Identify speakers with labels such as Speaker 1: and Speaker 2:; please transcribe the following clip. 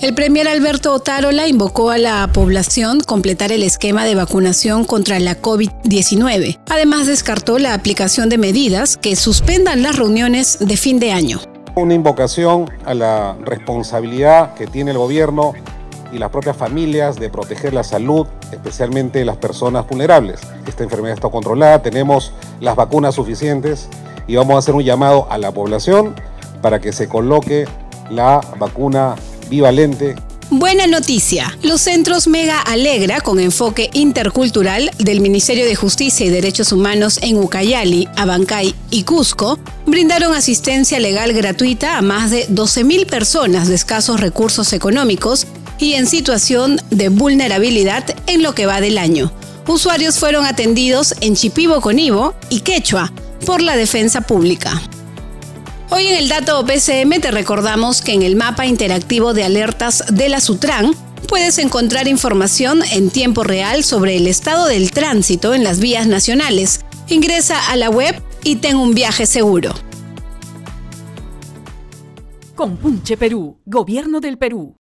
Speaker 1: El premier Alberto Otárola invocó a la población completar el esquema de vacunación contra la COVID-19. Además, descartó la aplicación de medidas que suspendan las reuniones de fin de año.
Speaker 2: Una invocación a la responsabilidad que tiene el gobierno y las propias familias de proteger la salud, especialmente las personas vulnerables. Esta enfermedad está controlada, tenemos las vacunas suficientes y vamos a hacer un llamado a la población para que se coloque la vacuna bivalente.
Speaker 1: Buena noticia. Los centros Mega Alegra, con enfoque intercultural del Ministerio de Justicia y Derechos Humanos en Ucayali, Abancay y Cusco, brindaron asistencia legal gratuita a más de 12.000 personas de escasos recursos económicos y en situación de vulnerabilidad en lo que va del año. Usuarios fueron atendidos en Chipibo Conibo y Quechua por la Defensa Pública. Hoy en el dato PCM te recordamos que en el mapa interactivo de alertas de la Sutran puedes encontrar información en tiempo real sobre el estado del tránsito en las vías nacionales. Ingresa a la web y ten un viaje seguro.
Speaker 3: Compunche Perú, Gobierno del Perú.